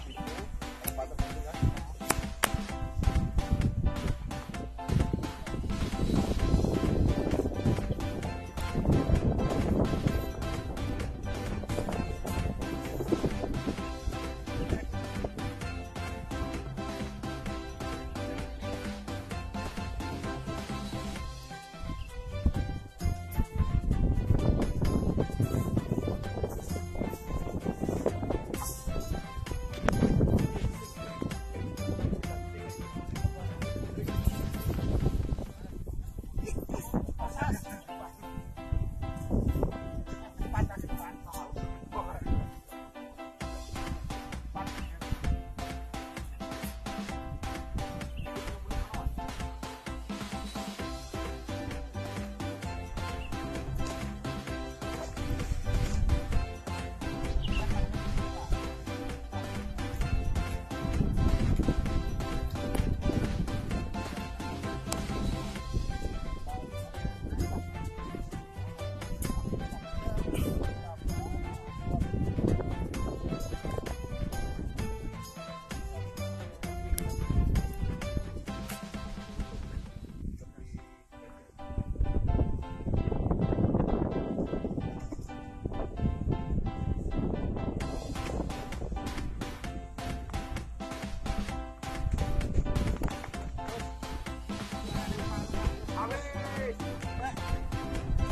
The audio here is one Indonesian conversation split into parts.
traffic.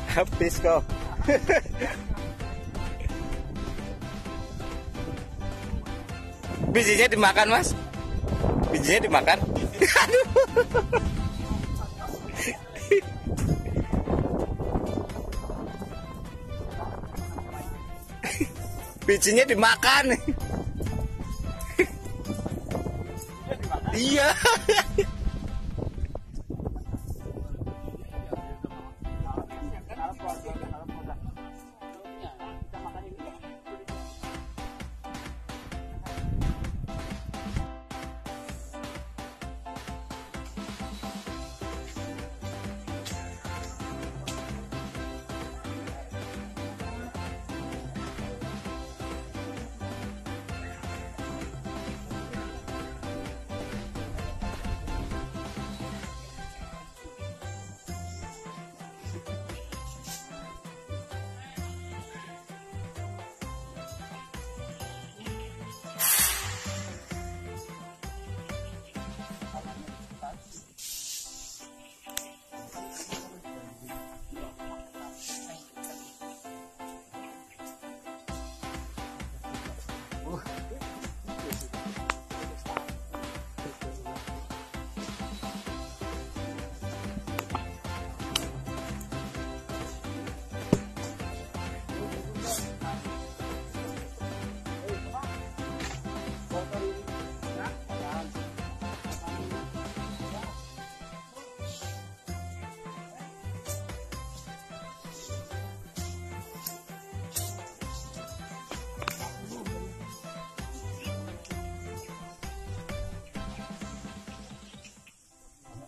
Habis kok. Bijinya dimakan, Mas. Bijinya dimakan. Aduh. Bijinya dimakan. Iya.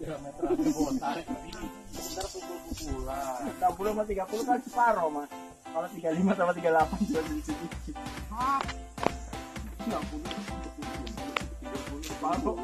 Enam puluh sama tiga puluh kan separuh mas. Kalau tiga lima sama tiga delapan juga sedikit. Enam puluh, separuh.